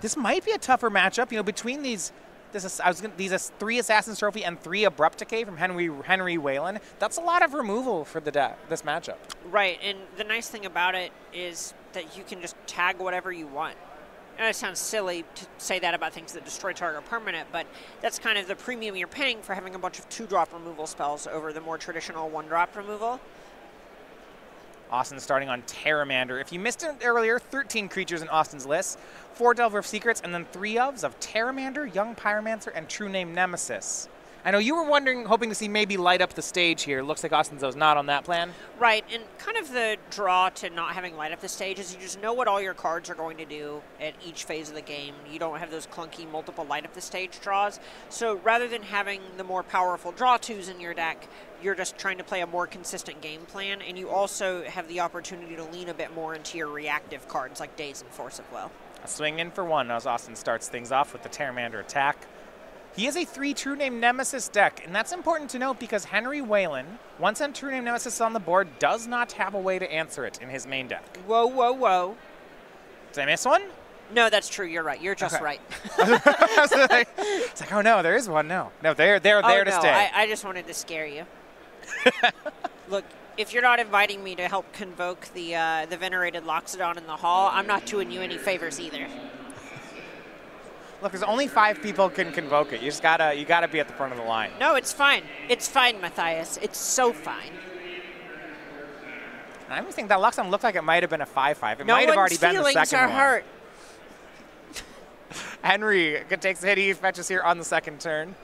this might be a tougher matchup. You know, between these, this I was gonna, these three Assassin's Trophy and three Abrupt Decay from Henry Henry Whalen. That's a lot of removal for the this matchup. Right, and the nice thing about it is that you can just tag whatever you want. And it sounds silly to say that about things that destroy target permanent, but that's kind of the premium you're paying for having a bunch of two-drop removal spells over the more traditional one-drop removal. Austin starting on Pteramander. If you missed it earlier, 13 creatures in Austin's list, four Delver of Secrets, and then three ofs of Pteramander, Young Pyromancer, and True Name Nemesis. I know you were wondering, hoping to see maybe light up the stage here. Looks like Austin Zoe's not on that plan. Right, and kind of the draw to not having light up the stage is you just know what all your cards are going to do at each phase of the game. You don't have those clunky multiple light up the stage draws. So rather than having the more powerful draw twos in your deck, you're just trying to play a more consistent game plan, and you also have the opportunity to lean a bit more into your reactive cards like Daze and Force of Will. A swing in for one as Austin starts things off with the Pteramander attack. He has a three True Name Nemesis deck, and that's important to note because Henry Whalen, once a True Name Nemesis on the board, does not have a way to answer it in his main deck. Whoa, whoa, whoa. Did I miss one? No, that's true. You're right. You're just okay. right. it's like, oh no, there is one. No, no, they're they're oh, there no, to stay. I, I just wanted to scare you. Look, if you're not inviting me to help convoke the uh, the venerated Loxodon in the hall, I'm not doing you any favors either. Look, there's only five people can convoke it. You just gotta you gotta be at the front of the line. No, it's fine. It's fine, Matthias. It's so fine. I always think that Luxon looked like it might have been a 5-5. It no might have already been the second are one. hurt. Henry takes a hit. He fetches here on the second turn.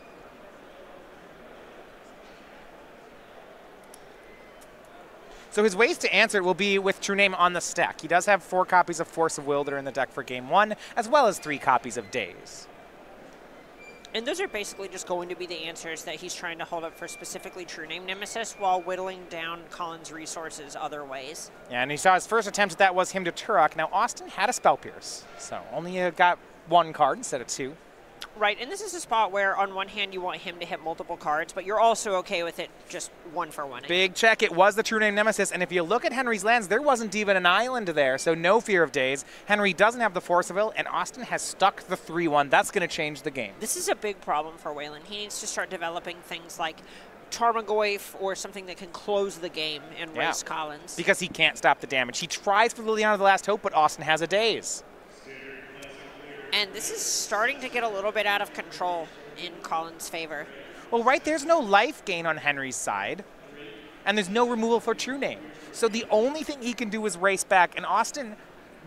So his ways to answer it will be with True Name on the stack. He does have four copies of Force of Will that are in the deck for game one, as well as three copies of Daze. And those are basically just going to be the answers that he's trying to hold up for specifically True Name Nemesis while whittling down Collins' resources other ways. Yeah, and he saw his first attempt at that was Hymn to Tourach. Now, Austin had a Spell Pierce, so only got one card instead of two. Right, and this is a spot where on one hand you want him to hit multiple cards, but you're also okay with it just one for one. Big check. It was the True Name Nemesis, and if you look at Henry's lands, there wasn't even an island there, so no fear of Daze. Henry doesn't have the Force of Will, and Austin has stuck the 3-1. That's going to change the game. This is a big problem for Whalen. He needs to start developing things like Tarmogoyf or something that can close the game and yeah. race Collins. Because he can't stop the damage. He tries for Liliana the Last Hope, but Austin has a Daze. And this is starting to get a little bit out of control in Collins' favor. Well, right, there's no life gain on Henry's side, and there's no removal for True Name. So the only thing he can do is race back, and Austin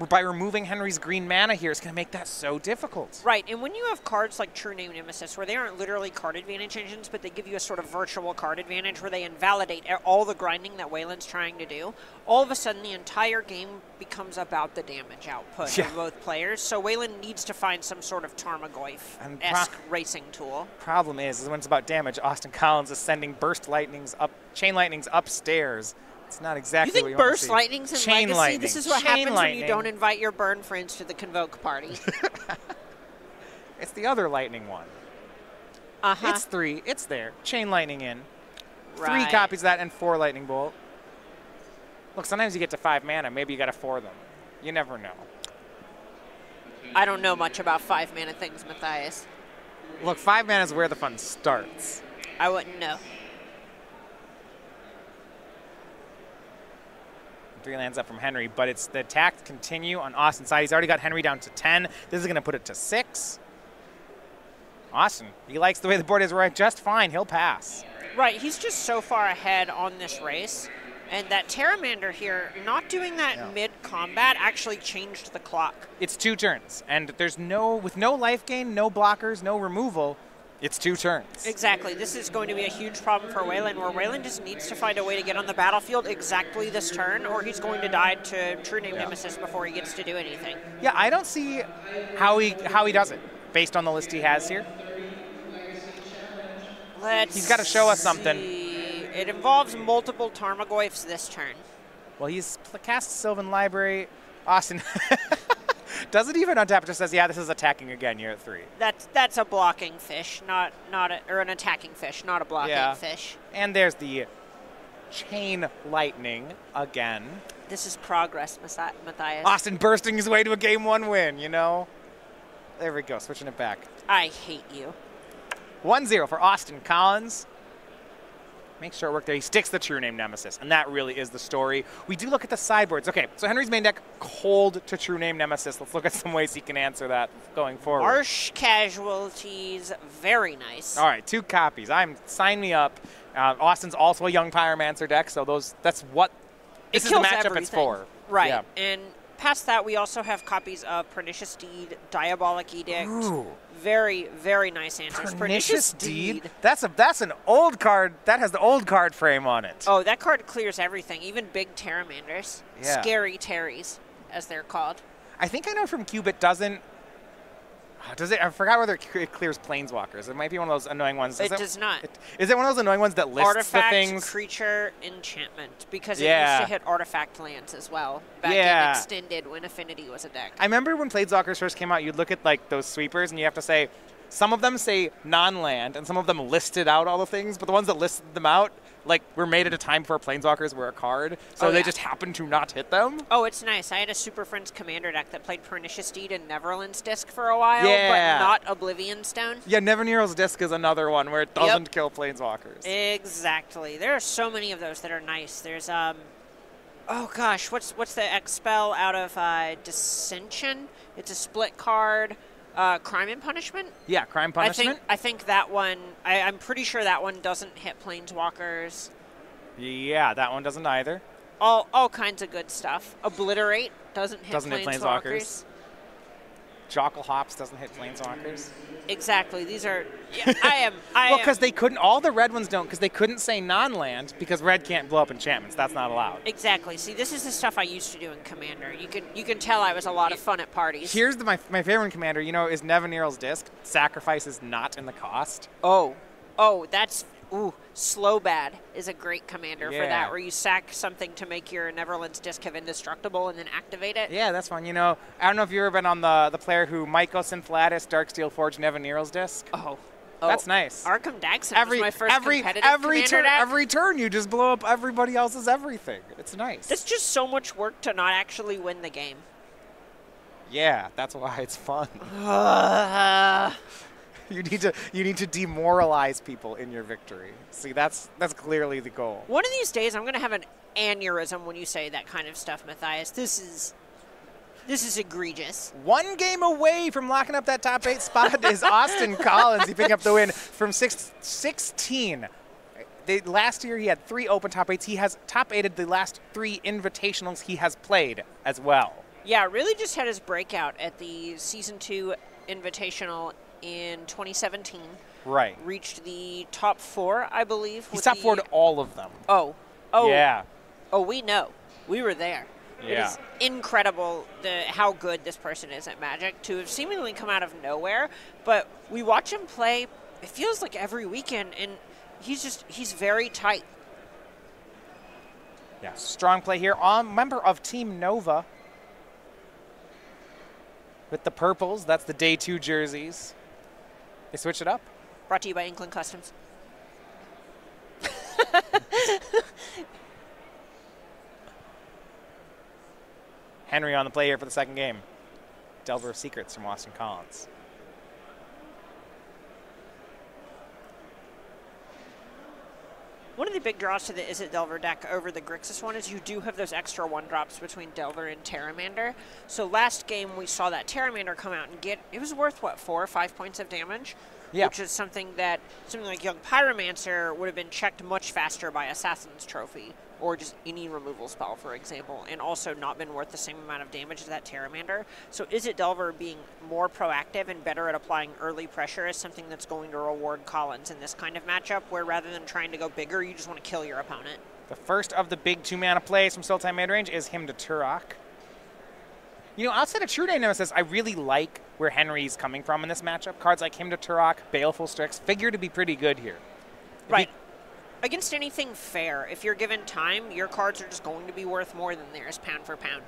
by removing Henry's green mana here is going to make that so difficult. Right, and when you have cards like True Name Nemesis, where they aren't literally card advantage engines, but they give you a sort of virtual card advantage where they invalidate all the grinding that Whalen's trying to do, all of a sudden the entire game becomes about the damage output yeah. of both players. So Whalen needs to find some sort of Tarmogoyf-esque racing tool. Problem is, is when it's about damage, Austin Collins is sending burst lightnings up, chain lightnings upstairs it's not exactly. You think you burst lightnings and Chain legacy? Lightning. This is what Chain happens lightning. when you don't invite your burn friends to the convoke party. it's the other lightning one. Uh huh. It's three. It's there. Chain lightning in. Right. Three copies of that and four lightning bolt. Look, sometimes you get to five mana. Maybe you got to four them. You never know. I don't know much about five mana things, Matthias. Look, five mana is where the fun starts. I wouldn't know. Three lands up from Henry, but it's the attack continue on Austin's side. He's already got Henry down to 10. This is going to put it to 6. Austin, he likes the way the board is right just fine. He'll pass. Right, he's just so far ahead on this race. And that Pteramander here, not doing that yeah. mid-combat, actually changed the clock. It's two turns, and there's no, with no life gain, no blockers, no removal, it's two turns. Exactly. This is going to be a huge problem for Whalen, where Whalen just needs to find a way to get on the battlefield exactly this turn, or he's going to die to True Name yeah. Nemesis before he gets to do anything. Yeah, I don't see how he how he does it based on the list he has here. Let's he's got to show us something. It involves multiple Tarmogoyfs this turn. Well, he's cast Sylvan Library. Austin. Does it even untap? It just says, yeah, this is attacking again. You're at three. That's that's a blocking fish, not not a, or an attacking fish, not a blocking yeah. fish. And there's the chain lightning again. This is progress, Matthias. Austin bursting his way to a game one win. You know. There we go, switching it back. I hate you. 1-0 for Austin Collins. Make sure it worked there. He sticks the true name Nemesis, and that really is the story. We do look at the sideboards. Okay, so Henry's main deck, cold to true name Nemesis. Let's look at some ways he can answer that going forward. Marsh casualties, very nice. All right, two copies. I'm sign me up. Uh, Austin's also a young Pyromancer deck, so those that's what this it is the matchup everything. it's for. Right. Yeah. And past that, we also have copies of Pernicious Deed, Diabolic Edict. Ooh. Very, very nice answers. Pernicious Deed. That's a that's an old card. That has the old card frame on it. Oh, that card clears everything, even big Pteramanders. Yeah. Scary Terries, as they're called. I think I know from Cube it doesn't. Does it? I forgot whether it clears planeswalkers. It might be one of those annoying ones. It Does does not. it- Is it one of those annoying ones that lists artifact, the things? creature, enchantment, because Yeah. it used to hit artifact lands as well back Yeah. in Extended when Affinity was a deck. I remember when Planeswalkers first came out, you'd look at like those sweepers and you have to say, some of them say non-land and some of them listed out all the things, but the ones that listed them out, like were made at a time before Planeswalkers were a card, so Oh, they yeah. just happened to not hit them. Oh, it's nice. I had a Super Friends Commander deck that played Pernicious Deed and Nevinyrral's Disc for a while, Yeah. but not Oblivion Stone. Yeah, Nevinyrral's Disc is another one where it doesn't kill Planeswalkers. Exactly. There are so many of those that are nice. There's um Oh gosh, what's what's the X spell out of uh, Dissension? It's a split card. Uh, crime and punishment. yeah, Crime Punishment. I think I think that one. I, I'm pretty sure that one doesn't hit planeswalkers. yeah, that one doesn't either. All all kinds of good stuff. Obliterate doesn't hit Doesn't hit planeswalkers. Jokulhaups doesn't hit Planeswalkers. Exactly. These are. Yeah, I am. I Well, because they couldn't, all the red ones don't, because they couldn't say non-land, because red can't blow up enchantments. That's not allowed. Exactly. See, this is the stuff I used to do in Commander. You can you can tell I was a lot of fun at parties. Here's the, my, my favorite commander, you know, is Nevinyrral's Disc. Sacrifice is not in the cost. Oh, oh, that's ooh. Slobad is a great commander for that, where you sack something to make your Nevinyrral's Disc have indestructible and then activate it. Yeah, that's fun. You know, I don't know if you've ever been on the, the player who Mycosynth Lattice, Darksteel Forge, Nevinyrral's Disc. Oh, oh. That's nice. Arcum Dagsson every was my first every competitive every turn every turn you just blow up everybody else's everything. It's nice. That's just so much work to not actually win the game. yeah, that's why it's fun. Uh, you need to you need to demoralize people in your victory. See, that's that's clearly the goal. one of these days, I'm going to have an aneurysm when you say that kind of stuff, Matthias. This is this is egregious. One game away from locking up that top eight spot is Austin Collins. He picked up the win from six, 16. The, last year he had three open top eights. He has top eighted the last three invitationals he has played as well. Yeah, really just had his breakout at the season two invitational in 2017. Right. Reached the top four, I believe. He's top four to all of them. Oh, oh, Yeah. Oh, we know. We were there. It Yeah. is incredible the how good this person is at Magic to have seemingly come out of nowhere, but we watch him play. It feels like every weekend, and he's just he's very tight. Yeah. Strong play here. On member of Team Nova. With the purples, that's the day two jerseys. They switch it up. Brought to you by Inkling Customs. Henry on the play here for the second game. Delver of Secrets from Austin Collins. One of the big draws to the Izzet Delver deck over the Grixis one is you do have those extra one drops between Delver and Pteramander. So last game we saw that Pteramander come out and get it was worth what four or five points of damage, Yeah. which is something that something like Young Pyromancer would have been checked much faster by Assassin's Trophy or just any removal spell, for example, and also not been worth the same amount of damage as that Pteramander. So Izzet Delver being more proactive and better at applying early pressure is something that's going to reward Collins in this kind of matchup, where rather than trying to go bigger, you just want to kill your opponent. The first of the big two mana plays from Sultai midrange is Hymn to Tourach. You know, outside of True Day Nemesis, I really like where Henry's coming from in this matchup. Cards like Hymn to Tourach, Baleful Strix figure to be pretty good here. Right. Against anything fair, if you're given time, your cards are just going to be worth more than theirs, pound for pound.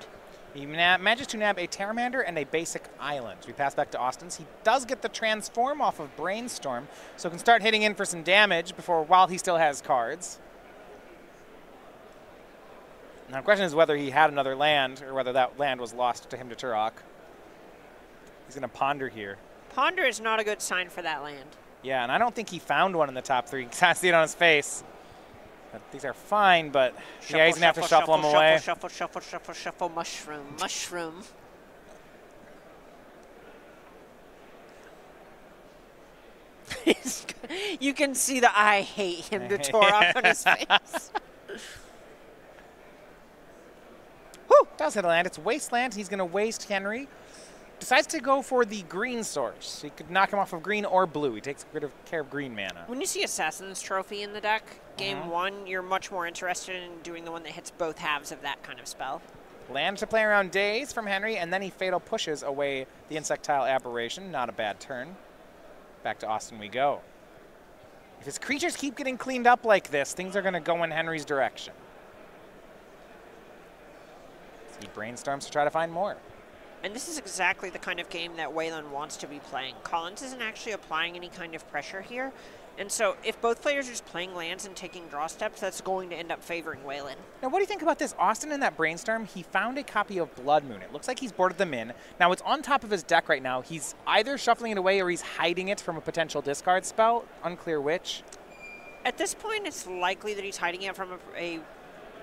He na- manages to nab a Pteramander and a basic island. We pass back to Austin's. He does get the transform off of Brainstorm, so can start hitting in for some damage before while he still has cards. Now the question is whether he had another land or whether that land was lost to Hymn to Tourach. He's going to ponder here. Ponder is not a good sign for that land. Yeah, and I don't think he found one in the top three. I see it on his face. But these are fine, but Shuffle, yeah, he's going to have to shuffle, them away. Shuffle, shuffle, shuffle, shuffle, mushroom, mushroom. you can see the I hate him to tore off on his face. Whew, does hit a land. It's Wasteland. He's going to waste Henry. Decides to go for the green source. He could knock him off of green or blue. He takes rid of care of green mana. When you see Assassin's Trophy in the deck, game Mhm. one, you're much more interested in doing the one that hits both halves of that kind of spell. Land to play around Daze from Henry, and then he fatal pushes away the insectile aberration. Not a bad turn. Back to Austin we go. If his creatures keep getting cleaned up like this, things are going to go in Henry's direction. He brainstorms to try to find more. And this is exactly the kind of game that Whalen wants to be playing. Collins isn't actually applying any kind of pressure here. And so if both players are just playing lands and taking draw steps, that's going to end up favoring Whalen. Now, what do you think about this? Austin in that brainstorm, he found a copy of Blood Moon. It looks like he's boarded them in. Now, it's on top of his deck right now. He's either shuffling it away or he's hiding it from a potential discard spell. Unclear which. At this point, it's likely that he's hiding it from a, a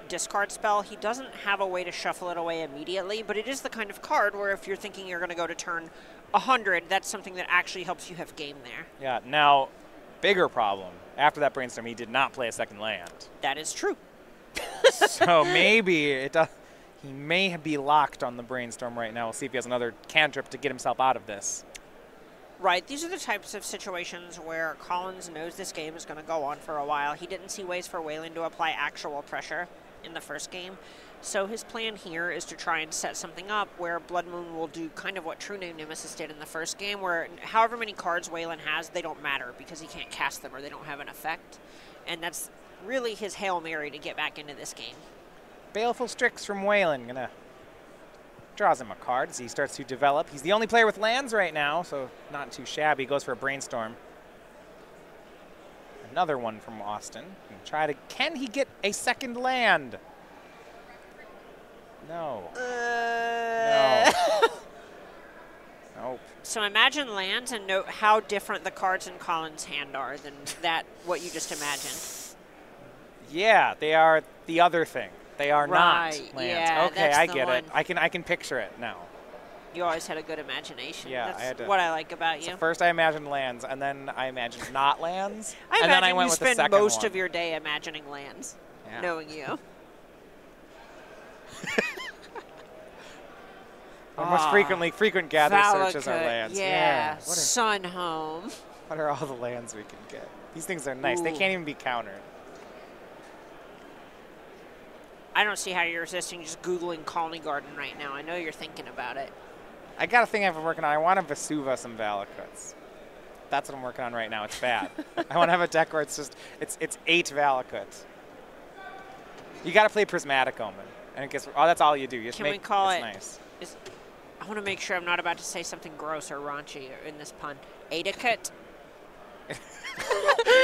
discard spell. He doesn't have a way to shuffle it away immediately, but it is the kind of card where if you're thinking you're going to go to turn 100, that's something that actually helps you have game there. Yeah, now, bigger problem. After that brainstorm, he did not play a second land. That is true. so maybe it does. He may be locked on the brainstorm right now. We'll see if he has another cantrip to get himself out of this. Right, these are the types of situations where Collins knows this game is going to go on for a while. He didn't see ways for Whalen to apply actual pressure in the first game. So his plan here is to try and set something up where Blood Moon will do kind of what True Name Nemesis did in the first game, where however many cards Whalen has, they don't matter because he can't cast them or they don't have an effect. And that's really his Hail Mary to get back into this game. Baleful Strix from Whalen. Gonna draws him a card as he starts to develop. He's the only player with lands right now, so not too shabby. Goes for a brainstorm. Another one from Austin. Gonna try to can he get a second land? No. Uh, No. Nope. So imagine lands and note how different the cards in Collins' hand are than that what you just imagined. Yeah, they are the other thing. They are Right, not lands. yeah, okay, I the get it. I can I can picture it now. You always had a good imagination. Yeah, I That's had to- what I like about you. So first I imagined lands, and then I imagined not lands, I and then I imagine went you with the spend second most one. of your day imagining lands, Yeah. knowing you. Our most Ah, frequently frequent gather searches are Valakut, lands. Yeah, What are, Sun Home. what are all the lands we can get? These things are nice. They can't even be countered. I don't see how you're resisting just Googling Colony Garden right now. I know you're thinking about it. I got a thing I've been working on. I want to Vesuva some Valakuts. That's what I'm working on right now. It's bad. I want to have a deck where it's just it's it's eight Valakuts. You got to play Prismatic Omen, and it gets oh that's all you do. You just Can make we call it- nice. Is, I want to make sure I'm not about to say something gross or raunchy in this pun. Adakut? yeah,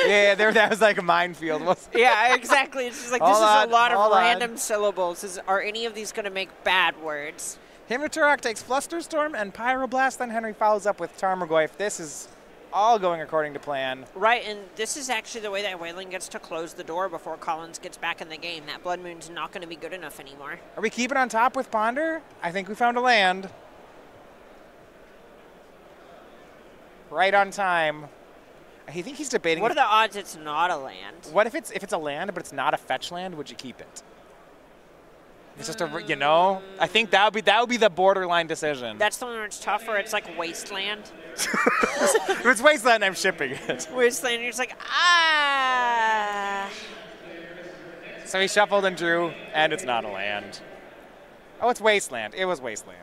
yeah, there that was like a minefield. yeah, exactly. It's just like this Hold is a lot of on. random syllables. Is, are any of these going to make bad words? Hymn to Tourach takes Flusterstorm and Pyroblast. Then Henry follows up with Tarmogoyf. This is all going according to plan. Right, and this is actually the way that Whalen gets to close the door before Collins gets back in the game. That Blood Moon's not going to be good enough anymore. Are we keeping on top with Ponder? I think we found a land. Right on time. I think he's debating. What are the odds it's not a land? what if it's if it's a land but it's not a fetch land? Would you keep it? It's just a you know. I think that would be that would be the borderline decision. That's the one where it's tough, where it's like wasteland. if it's wasteland, I'm shipping it. Wasteland, you're just like, ah. So he shuffled and drew, and it's not a land. Oh, it's wasteland. It was wasteland.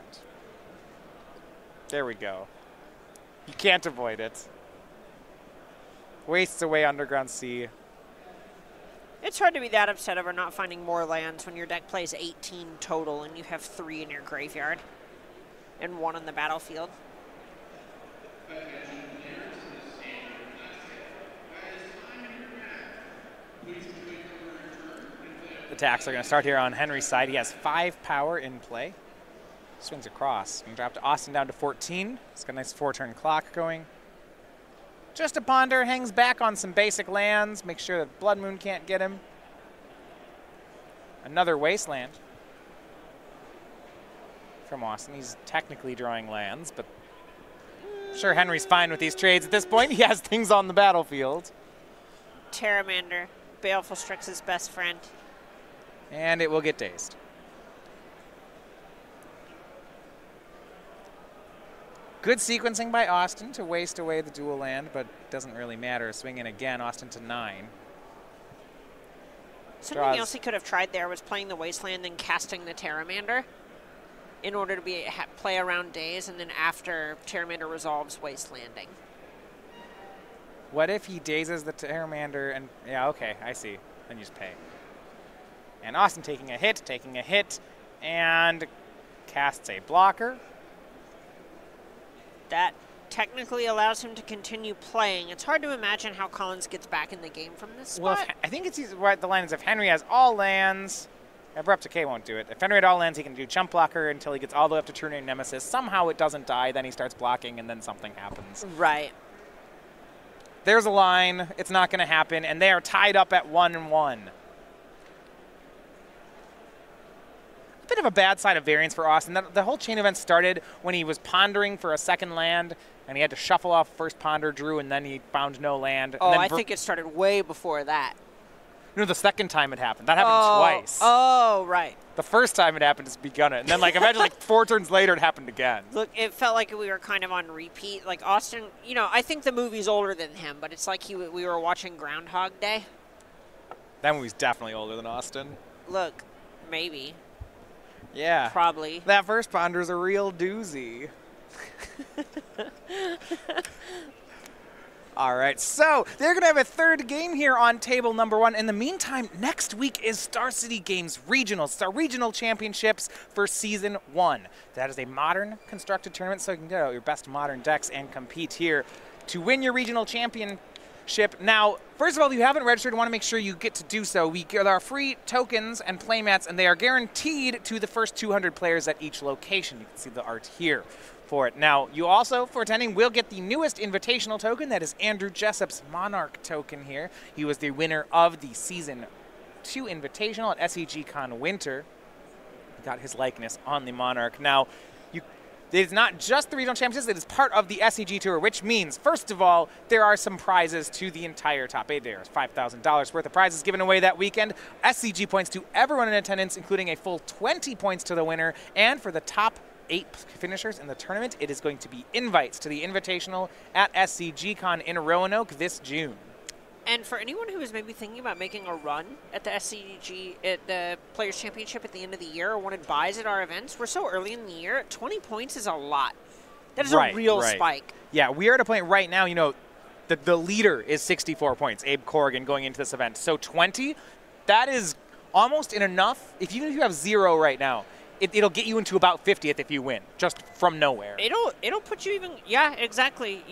There we go. You can't avoid it. Wastes away underground sea. It's hard to be that upset over not finding more lands when your deck plays 18 total and you have three in your graveyard and one on the battlefield. The attacks are going to start here on Henry's side. He has five power in play. Swings across. And dropped Austin down to 14. It's got a nice four turn clock going. Just a ponder, hangs back on some basic lands, make sure that Blood Moon can't get him. Another wasteland from Austin. He's technically drawing lands, but I'm sure Henry's fine with these trades at this point. He has things on the battlefield. Pteramander, Baleful Strix's best friend. And it will get dazed. Good sequencing by Austin to waste away the dual land, but doesn't really matter. Swinging again, Austin to nine. Something Draws. else he could have tried there was playing the Wasteland and casting the Pteramander in order to be ha, play around Daze, and then after Pteramander resolves Wastelanding. What if he dazes the Pteramander and yeah, okay, I see. Then you just pay. And Austin taking a hit, taking a hit, and casts a blocker that technically allows him to continue playing. It's hard to imagine how Collins gets back in the game from this spot. Well, I think it's right, the line is if Henry has all lands, Abrupt Decay won't do it. If Henry had all lands, he can do Jump Blocker until he gets all the way up to True Name Nemesis. Somehow it doesn't die, then he starts blocking, and then something happens. Right. There's a line. It's not going to happen, and they are tied up at 1 and 1. Bit of a bad side of variance for Austin. That, the whole chain event started when he was pondering for a second land, and he had to shuffle off first ponder, drew, and then he found no land. Oh, I think it started way before that. no, the second time it happened. That happened oh, twice. Oh, right. The first time it happened, it's begun it, and then like imagine like four turns later, it happened again. Look, it felt like we were kind of on repeat. Like Austin, you know, I think the movie's older than him, but it's like he we were watching Groundhog Day. That movie's definitely older than Austin. Look, maybe, Yeah. probably. That first ponder's a real doozy. All right, so they're going to have a third game here on table number one. In the meantime, next week is Star City Games Regionals, Star Regional Championships for Season 1. That is a modern constructed tournament, so you can get out your best modern decks and compete here to win your regional championship. Now, first of all, if you haven't registered, want to make sure you get to do so. We there are free tokens and playmats, and they are guaranteed to the first 200 players at each location. You can see the art here for it. Now, you also, for attending, will get the newest invitational token. That is Andrew Jessup's Monarch token here. He was the winner of the Season 2 Invitational at SCG Con Winter. Got his likeness on the Monarch. Now, it is not just the regional championships, it is part of the SCG Tour, which means, first of all, there are some prizes to the entire top eight. There's $5,000 worth of prizes given away that weekend. SCG points to everyone in attendance, including a full 20 points to the winner. And for the top eight finishers in the tournament, it is going to be invites to the Invitational at SCG Con in Roanoke this June. And for anyone who is maybe thinking about making a run at the SCG at the Players Championship at the end of the year or wanted buys at our events, we're so early in the year. 20 points is a lot. That is Right, a real right. spike. Yeah, we are at a point right now, you know, the, the leader is 64 points, Abe Corrigan going into this event. So 20, that is almost in enough. If you, if you have zero right now, it, it'll get you into about 50th if you win, just from nowhere. It'll it'll put you even yeah exactly.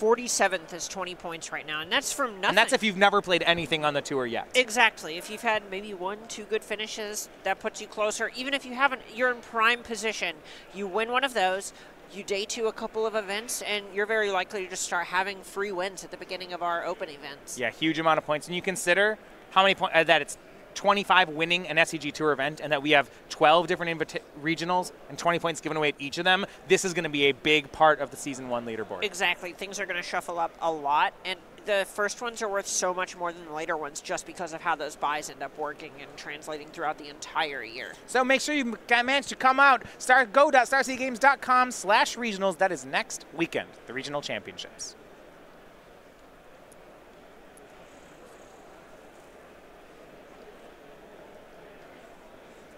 47th is 20 points right now, and that's from nothing. and that's if you've never played anything on the tour yet. Exactly. If you've had maybe one, two good finishes, that puts you closer. Even if you haven't, you're in prime position. You win one of those, you day two a couple of events, and you're very likely to just start having free wins at the beginning of our open events. yeah, huge amount of points. And you consider how many points, uh, that it's 25 winning an SCG Tour event and that we have 12 different invita- regionals and 20 points given away at each of them, this is going to be a big part of the season one leaderboard. Exactly. Things are going to shuffle up a lot, and the first ones are worth so much more than the later ones just because of how those buys end up working and translating throughout the entire year. So make sure you manage to come out. Start go.starcitygames.com slash regionals. That is next weekend, the regional championships.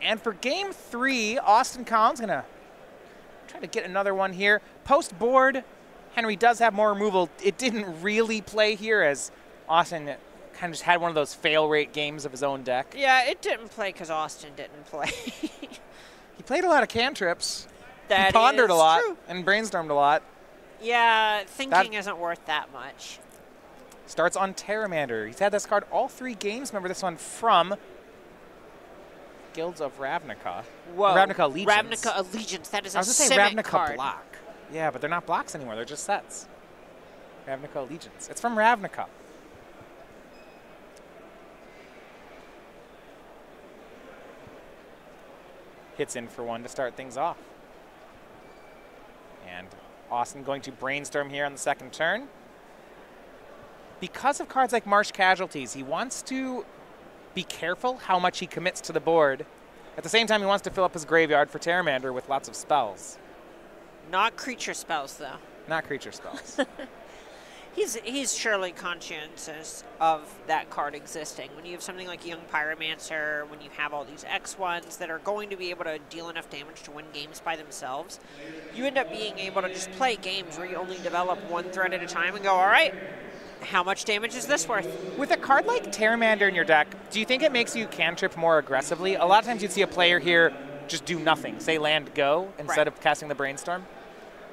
And for game three, Austin Collins gonna try to get another one here. Post board, Henry does have more removal. It didn't really play here as Austin kind of just had one of those fail rate games of his own deck. Yeah, it didn't play because Austin didn't play. He played a lot of cantrips. That he pondered a lot true. and brainstormed a lot. Yeah, thinking isn't worth that much. Starts on Pteramander. He's had this card all three games. Remember this one from Guilds of Ravnica. Whoa. Ravnica Allegiance. Ravnica Allegiance. That is I a was going to say Ravnica card. Block. Yeah, but they're not blocks anymore. They're just sets. Ravnica Allegiance. It's from Ravnica. Hits in for one to start things off. And Austin going to brainstorm here on the second turn. Because of cards like Marsh Casualties, he wants to be careful how much he commits to the board. At the same time, he wants to fill up his graveyard for Pteramander with lots of spells. Not creature spells, though. Not creature spells. He's he's surely conscientious of that card existing. When you have something like Young Pyromancer, when you have all these X ones that are going to be able to deal enough damage to win games by themselves, you end up being able to just play games where you only develop one threat at a time and go, all right, how much damage is this worth? With a card like Pteramander in your deck, do you think it makes you cantrip more aggressively? A lot of times you'd see a player here just do nothing, say land go, instead Right. of casting the Brainstorm.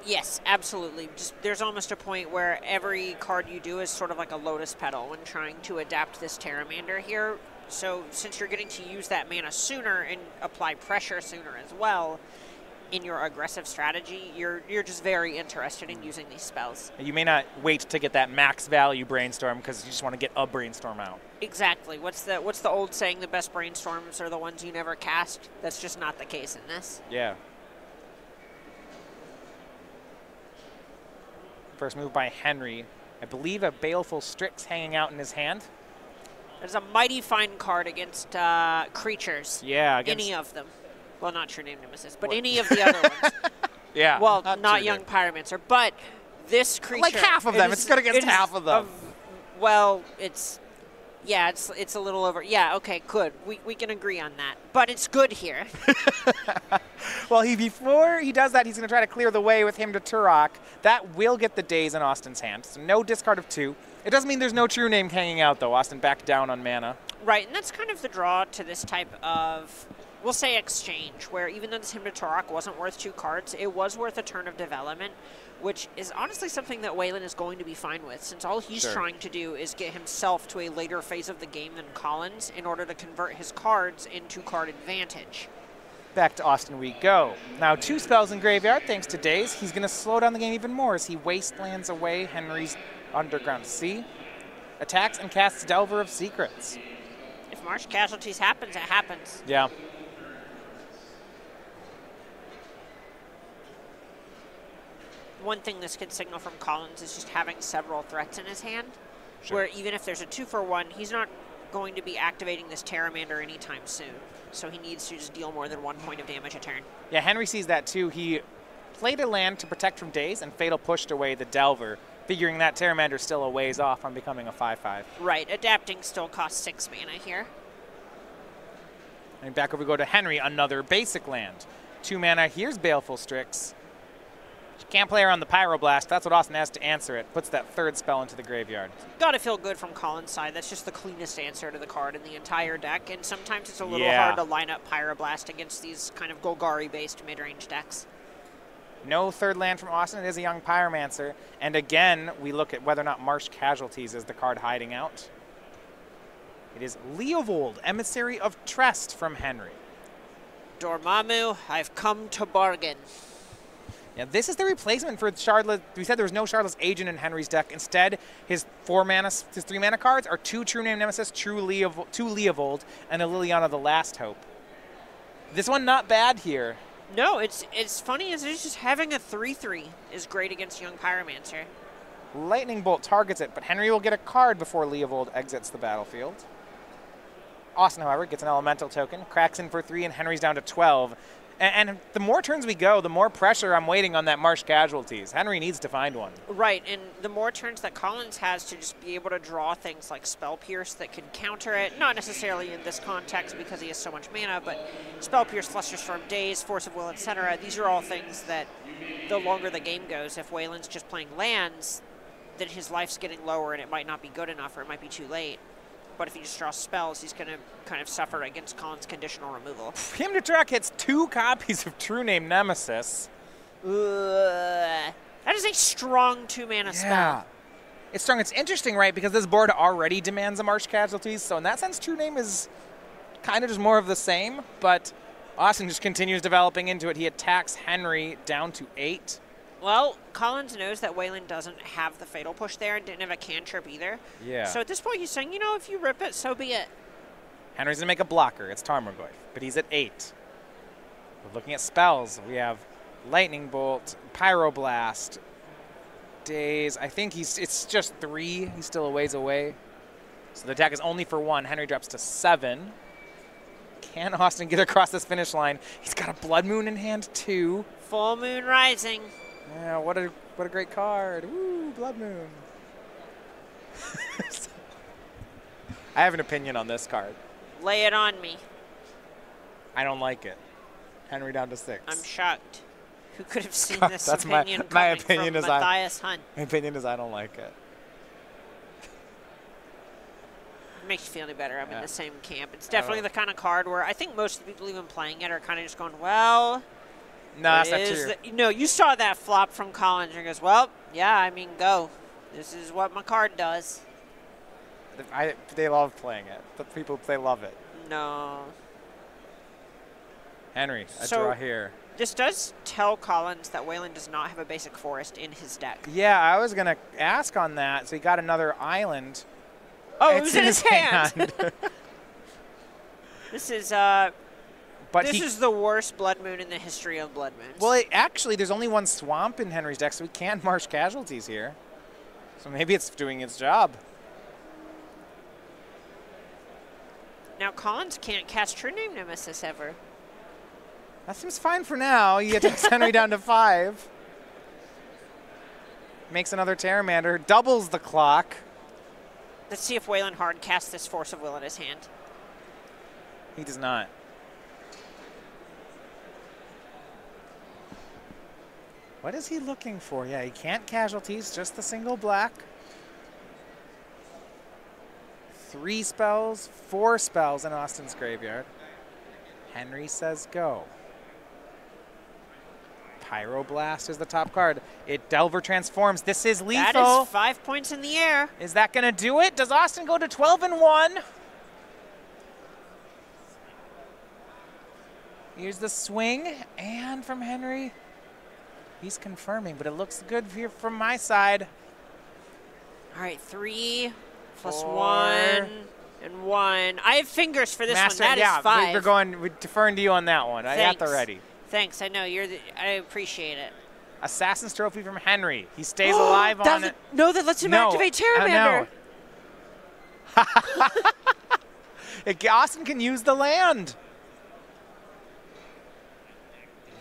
Yes, absolutely. Just there's almost a point where every card you do is sort of like a lotus petal when trying to adapt this Pteramander here. So since you're getting to use that mana sooner and apply pressure sooner as well in your aggressive strategy, you're you're just very interested in using these spells. You may not wait to get that max value Brainstorm because you just want to get a Brainstorm out. Exactly. What's the what's the old saying? The best brainstorms are the ones you never cast. That's just not the case in this. Yeah. First move by Henry. I believe a Baleful Strix hanging out in his hand. There's a mighty fine card against uh, creatures. Yeah, against, Any of them. Well, not True Name Nemesis, but What? any of the other ones. yeah. Well, not, true Young there. Pyromancer, but this creature. Like half of them. is- It's good against it is half of them. well, it's. Yeah, it's it's a little over. Yeah, okay, good. We, we can agree on that. But it's good here. Well, he before he does that, he's going to try to clear the way with Hymn to Tourach. That will get the Daze in Austin's hand. So no discard of two. It doesn't mean there's no true name hanging out though. Austin back down on mana. Right, and that's kind of the draw to this type of, we'll say, exchange, where even though to Tourach wasn't worth two cards, it was worth a turn of development, which is honestly something that Whalen is going to be fine with, since all he's Sure. trying to do is get himself to a later phase of the game than Collins in order to convert his cards into card advantage. Back to Austin we go. Now two spells in graveyard thanks to Daze. He's going to slow down the game even more as he wastelands away Henry's Underground Sea. Attacks and casts Delver of Secrets. If Marsh Casualties happens, it happens. Yeah. One thing this could signal from Collins is just having several threats in his hand, Sure. where even if there's a two for one, he's not going to be activating this Pteramander anytime soon. So he needs to just deal more than one point of damage a turn. Yeah, Henry sees that too. He played a land to protect from Daze and Fatal pushed away the Delver, figuring that Pteramander's still a ways off on becoming a 5-5. Right, adapting still costs six mana here. And back over we go to Henry, another basic land. Two mana, here's Baleful Strix. Can't play around the Pyroblast. That's what Austin has to answer it. Puts that third spell into the graveyard. Gotta feel good from Collins' side. That's just the cleanest answer to the card in the entire deck, and sometimes it's a little Yeah. hard to line up Pyroblast against these kind of Golgari-based mid-range decks. No third land from Austin. It is a young Pyromancer. And again, we look at whether or not Marsh Casualties is the card hiding out. It is Leovold, Emissary of Trest from Henry. Dormammu, I've come to bargain. Yeah, this is the replacement for Shardless. We said there was no Shardless Agent in Henry's deck. Instead, his four mana, his three mana cards are two True Name Nemesis, True Leovold, two Leovold, and a Liliana the Last Hope. This one not bad here. No, it's it's funny as it's just having a 3-3 is great against Young Pyromancer. Lightning Bolt targets it, but Henry will get a card before Leovold exits the battlefield. Austin, however, gets an elemental token, cracks in for three, and Henry's down to 12. And, and the more turns we go, the more pressure I'm waiting on that Marsh casualties. Henry needs to find one. Right, and the more turns that Collins has to just be able to draw things like Spell Pierce that can counter it, not necessarily in this context because he has so much mana, but Spell Pierce, Flusterstorm, Daze, Force of Will, etc. These are all things that the longer the game goes, if Whalen's just playing lands, then his life's getting lower and it might not be good enough or it might be too late. But if he just draws spells, he's going to kind of suffer against Collins' conditional removal. Hymn to Tourach hits two copies of True Name Nemesis. Ugh. That is a strong two mana spell. It's strong. It's interesting, right? Because this board already demands a Marsh casualties. So in that sense, True Name is kind of just more of the same, but Austin just continues developing into it. He attacks Henry down to eight. Well, Collins knows that Whalen doesn't have the fatal push there and didn't have a cantrip either. Yeah. So at this point, he's saying, you know, if you rip it, so be it. Henry's gonna make a blocker. It's Tarmogoyf, but he's at eight. We're looking at spells. We have Lightning Bolt, Pyroblast, Daze. I think he's it's just three. He's still a ways away. So the attack is only for one. Henry drops to seven. Can Austin get across this finish line? He's got a Blood Moon in hand too. Full Moon Rising. Yeah, what a what a great card. Woo, Blood Moon. I have an opinion on this card. Lay it on me. I don't like it. Henry down to 6 I'm shocked. Who could have seen this That's my- opinion my coming opinion from is I- Matthias Hunt? My opinion is I don't like it. It makes you feel any better. I'm Yeah. in the same camp. It's definitely the kind of card where I think most of the people even playing it are kind of just going, well, No, that's not true. the- no, you saw that flop from Collins and goes, well, yeah, I mean, go. This is what my card does. I, they love playing it. The people, they love it. No. Henry, a So- draw here. This does tell Collins that Whalen does not have a basic forest in his deck. Yeah, I was going to ask on that. So he got another island. Oh, it It's was in his hand. this is uh, but this is the worst Blood Moon in the history of Blood Moons. well, it, actually, there's only one swamp in Henry's deck, so we can't marsh casualties here. So maybe it's doing its job. now Collins can't cast True Name Nemesis ever. That seems fine for now. He attacks Henry down to five. Makes another Pteramander, doubles the clock. Let's see if Whalen Hard casts this Force of Will in his hand. He does not. What is he looking for? Yeah, he can't casualties, just the single black. Three spells, four spells in Austin's graveyard. Henry says go. Pyroblast is the top card. It Delver transforms. This is lethal. That is five points in the air. Is that going to do it? Does Austin go to 12 and 1? Here's the swing, and from Henry, he's confirming, but it looks good here from my side. All right, three plus one and one. I have fingers for this Master, one. That is yeah, we- five. we're going, we're deferring to you on that one. I got the ready. Thanks. I know you're. The, I appreciate it. Assassin's Trophy from Henry. He stays alive on it. No, that lets him No, activate I Pteramander. know. It- Austin can use the land.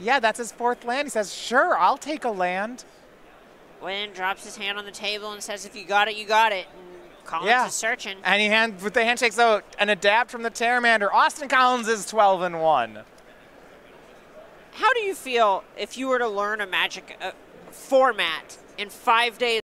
Yeah, that's his fourth land. He says, sure, I'll take a land. Wayne drops his hand on the table and says, "If you got it, you got it." And Collins Yeah. is searching. And he hand with the handshake, so an adapt from the Pteramander. Austin Collins is 12 and 1. How do you feel if you were to learn a Magic uh, format in five days?